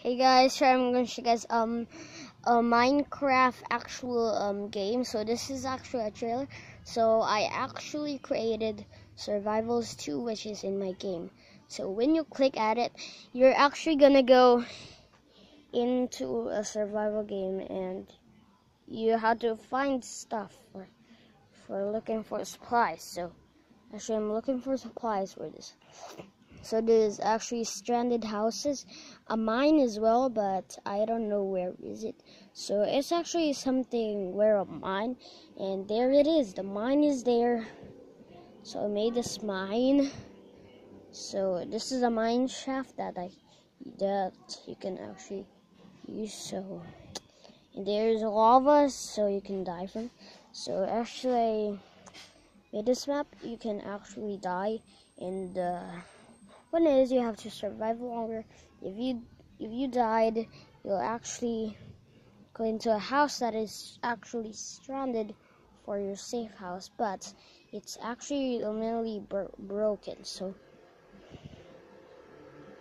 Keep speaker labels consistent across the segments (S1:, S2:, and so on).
S1: Hey guys, so I'm going to show you guys um a Minecraft actual um game. So this is actually a trailer. So I actually created Survivals 2, which is in my game. So when you click at it, you're actually gonna go into a survival game, and you have to find stuff for for looking for supplies. So actually, I'm looking for supplies for this. So there's actually stranded houses, a mine as well, but I don't know where is it. So it's actually something where a mine, and there it is. The mine is there. So I made this mine. So this is a mine shaft that I that you can actually use. So and there's lava, so you can die from. So actually, with this map, you can actually die in the one is you have to survive longer. If you if you died, you'll actually go into a house that is actually stranded for your safe house, but it's actually literally bro broken. So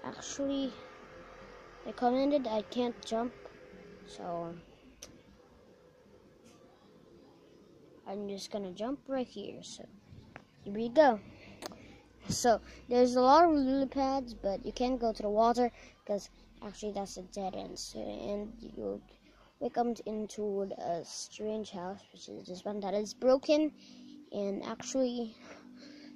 S1: actually, I commented I can't jump, so I'm just gonna jump right here. So here we go. So there's a lot of lily pads, but you can't go to the water because actually that's a dead end. So, and you'll welcome into a strange house, which is this one that is broken. And actually,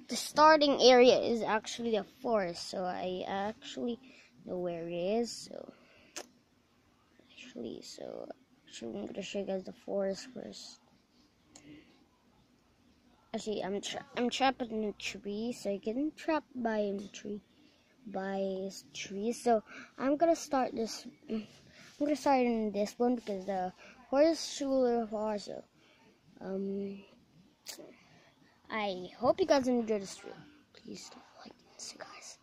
S1: the starting area is actually a forest. So I actually know where it is. So actually, so actually, I'm gonna show you guys the forest first. Actually, I'm tra I'm trapped in a tree, so I get trapped by a tree, by a tree. So I'm gonna start this. I'm gonna start in this one because the horse ruler far. So, um, I hope you guys enjoyed this video. Please don't like this, guys.